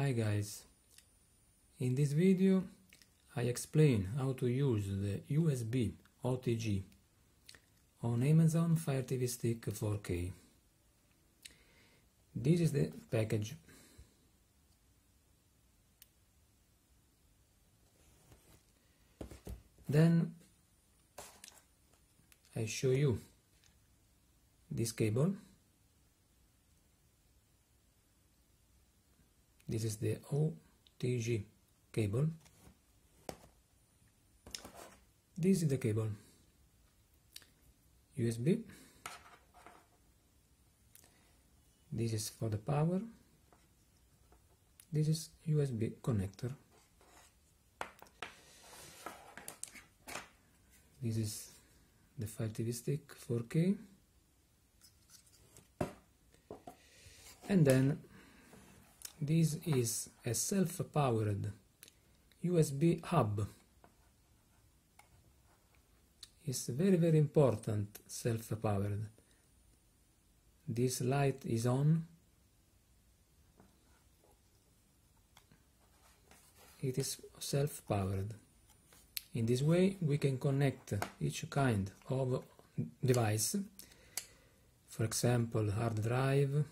Hi guys, in this video I explain how to use the USB OTG on Amazon Fire TV Stick 4K. This is the package. Then I show you this cable this is the OTG cable. This is the cable. USB this is for the power. This is USB connector. This is the Fire TV stick 4K and then this is a self-powered USB hub. It's very very important self-powered. This light is on. It is self-powered. In this way we can connect each kind of device. For example hard drive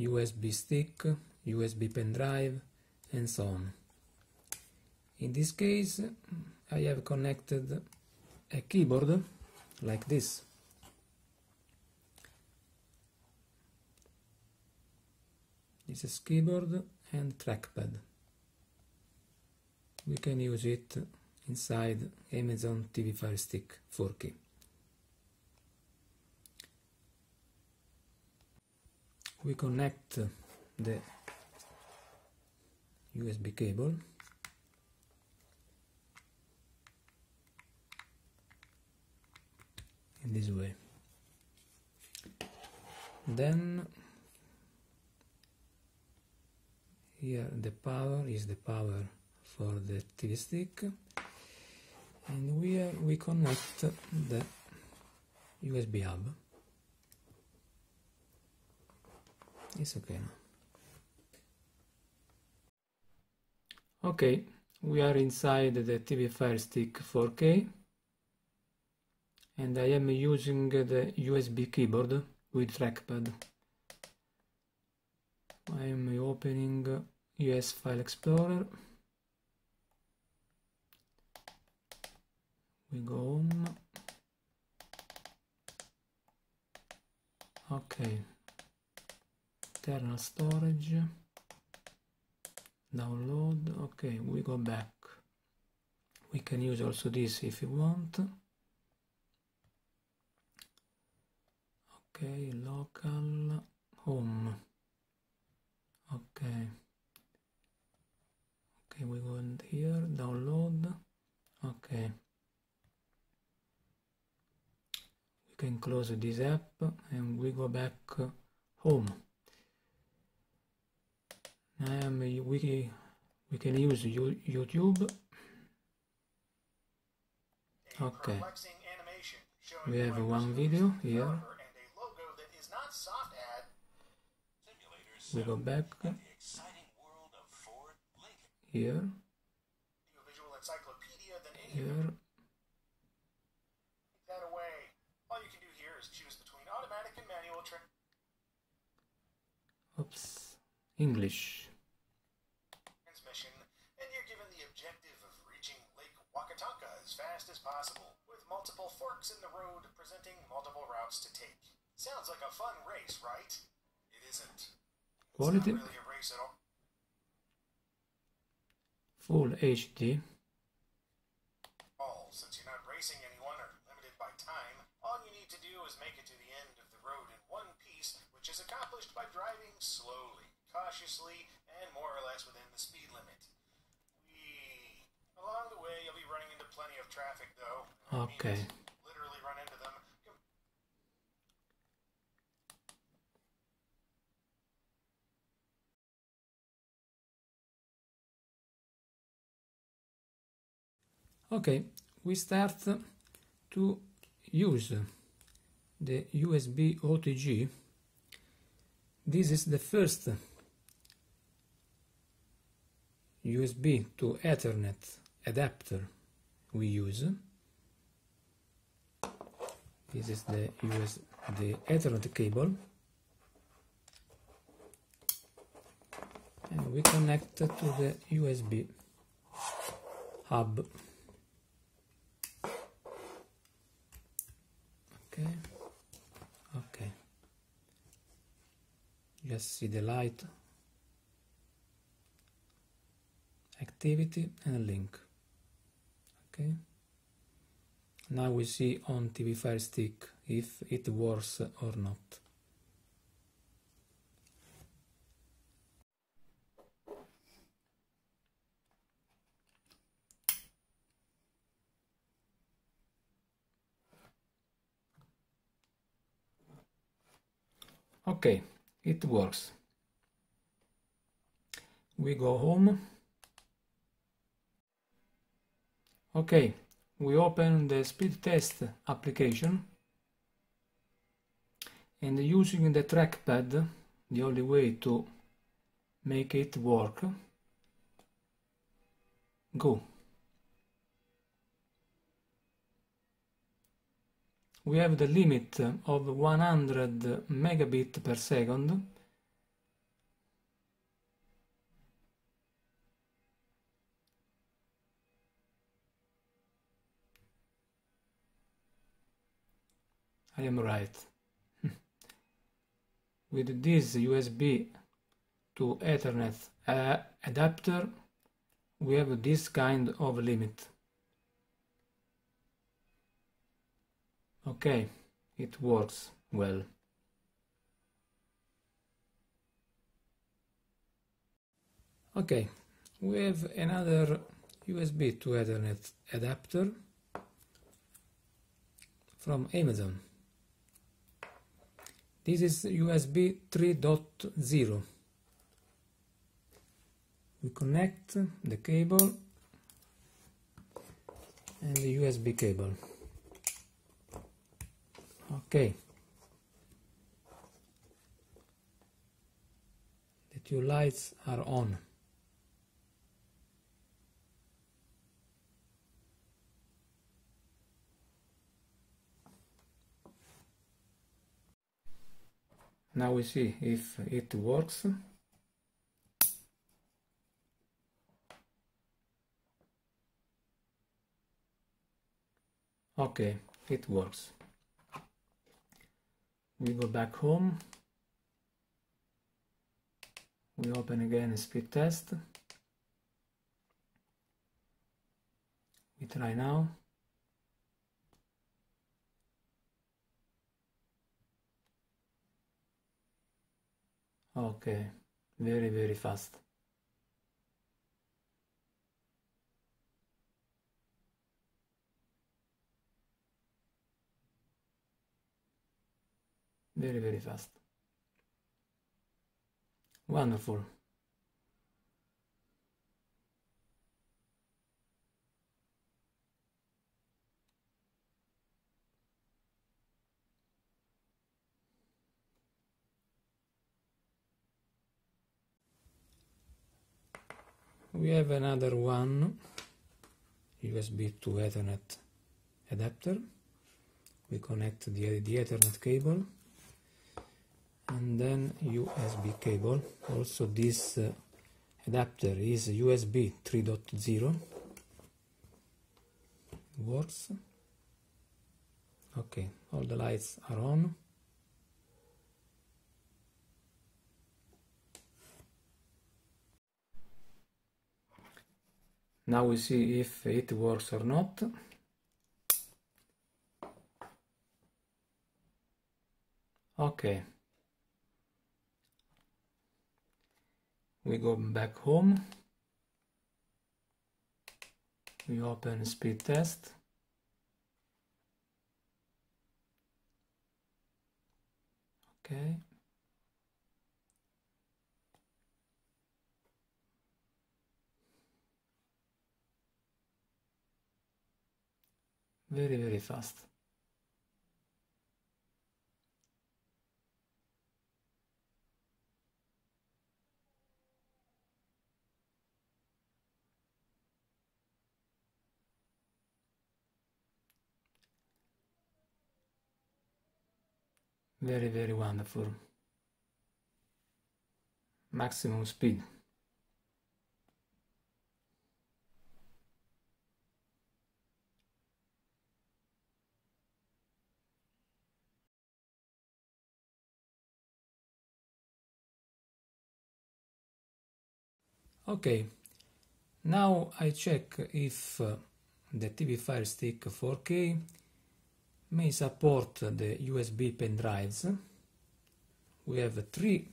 USB stick, USB pen drive and so on. In this case I have connected a keyboard like this. This is keyboard and trackpad. We can use it inside Amazon TV Fire Stick 4K. We connect the USB cable. In this way. Then here the power is the power for the TV stick. And here we connect the USB hub it's okay now. Okay, we are inside the TV Fire Stick 4K and I am using the USB keyboard with trackpad. I am opening ES File Explorer. We go home. Okay, internal storage. Download. Okay we go back. We can use also this if you want. Okay local home. Okay okay we go in here download. Okay we can close this app and we go back home um, we, we can use YouTube. Okay. We have one video here. We go back here. Here. That away. All you can do here is choose between automatic and manual Oops. English. fast as possible, with multiple forks in the road presenting multiple routes to take. Sounds like a fun race, right? It isn't. Quality. It's not really a race at all. Full HD. All, since you're not racing anyone or limited by time, all you need to do is make it to the end of the road in one piece, which is accomplished by driving slowly, cautiously, and more or less within the speed limit. Along the way, you'll be running into plenty of traffic, though. Okay. Literally run into them. Okay, we start to use the USB OTG. This is the first USB to Ethernet adapter we use. This is the US the Ethernet cable. And we connect to the USB hub. Okay. Okay. Just see the light activity and link okay? Now we see on TV Fire Stick if it works or not. Okay it works. We go home Okay, we open the speed test application and using the trackpad, the only way to make it work, go. We have the limit of 100 megabit per second I am right. With this USB to Ethernet uh, adapter, we have this kind of limit. Okay, it works well. Okay, we have another USB to Ethernet adapter from Amazon. This is USB 3.0. We connect the cable and the USB cable. Okay. The two lights are on. Now we see if it works. Okay, it works. We go back home. We open again speed test. We try now. Okay, very, very fast. Very, very fast. Wonderful. We have another one. USB to Ethernet adapter. We connect the, the Ethernet cable. And then USB cable. Also this uh, adapter is USB 3.0 works. Okay all the lights are on Now we see if it works or not. Okay. We go back home. We open speed test. Okay. very very fast. Very, very wonderful. Maximum speed. Okay now I check if uh, the TV Fire Stick 4K may support the USB pen drives. We have three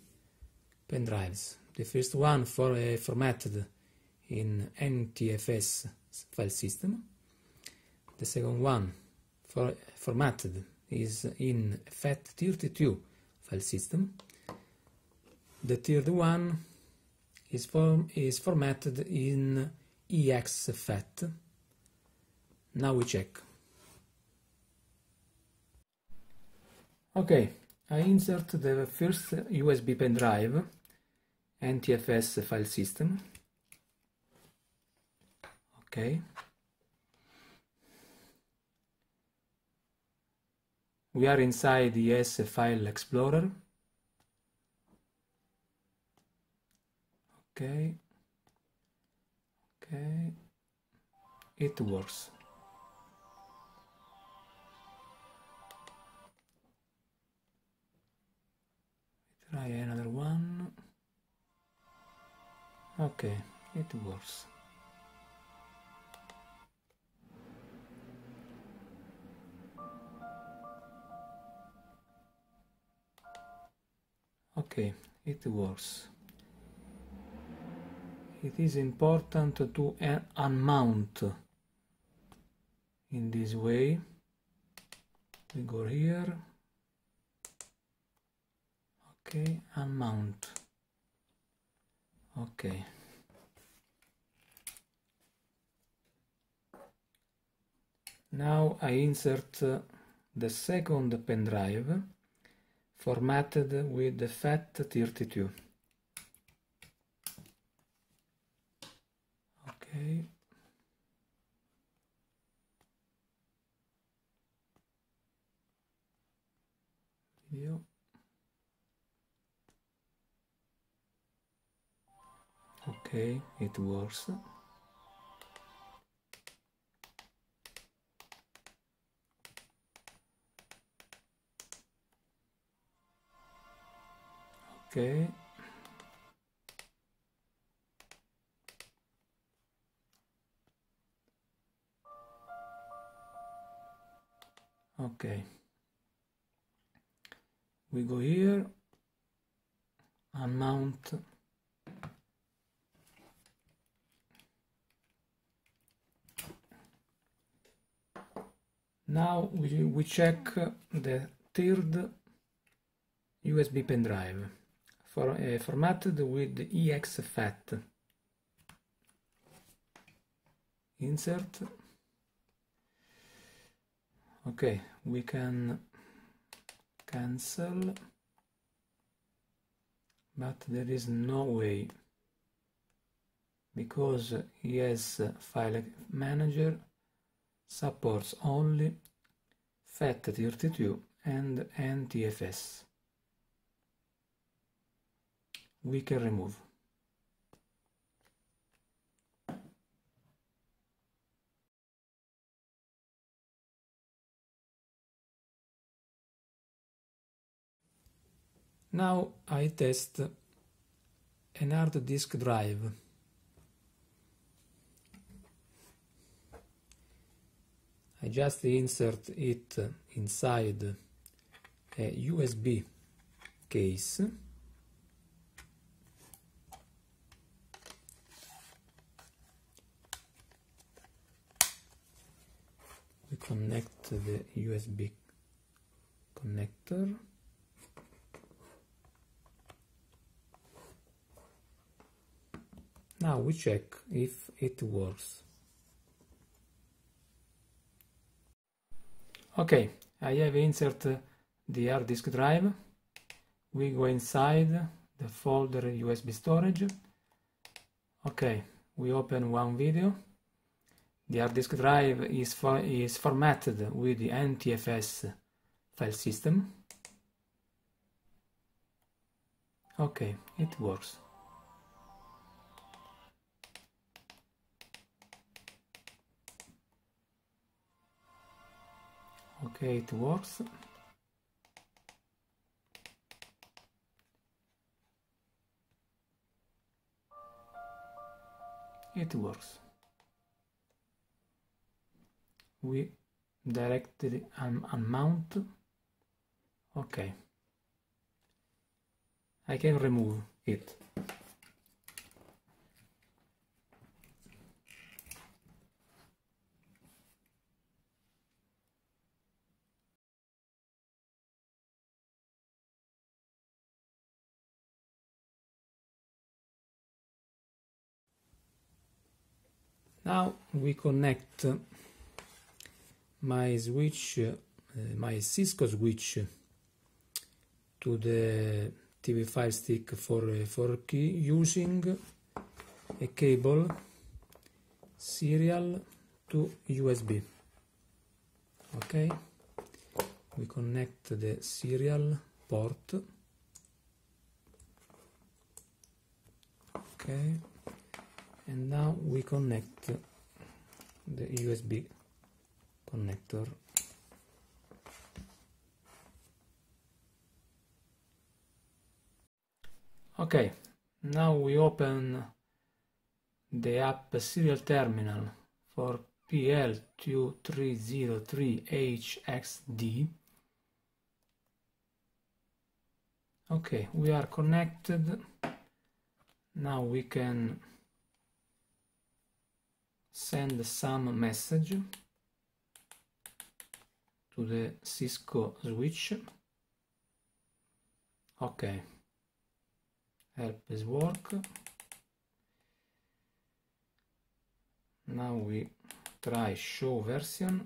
pen drives. The first one for uh, formatted in NTFS file system. The second one for formatted is in FAT32 file system. The third one is, form, is formatted in EXFAT. Now we check. Okay, I insert the first USB pen drive, NTFS file system. Okay. We are inside the ES File Explorer. Okay. Okay. It works. try another one okay it works okay it works it is important to unmount. In this way we go here. Okay unmount. Okay. Now I insert uh, the second pen drive formatted with the FAT32 okay. Video. Okay it works. Okay okay we go here and Now we, we check the third USB pen drive for, uh, formatted with EXFAT. Insert. Okay, we can cancel, but there is no way because ES File Manager supports only FAT32 and NTFS. We can remove. Now I test an hard disk drive. I just insert it inside a USB case. We connect the USB connector now we check if it works Okay, I have inserted the hard disk drive. We go inside the folder USB storage. Okay, we open one video. The hard disk drive is, for, is formatted with the NTFS file system. okay it works it works. It works. We directly un unmount okay. I can remove it Now we connect my switch, uh, my Cisco switch to the TV Fire Stick for, for key using a cable serial to USB. Okay, we connect the serial port. Okay and now we connect the USB connector. Okay now we open the app serial terminal for PL2303HXD okay we are connected. Now we can send some message to the Cisco switch. Okay, help is work. Now we try show version.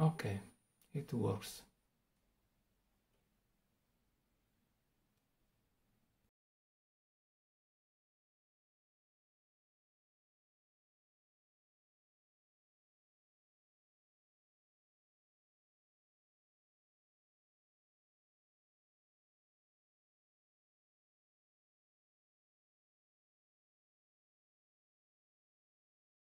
Okay it works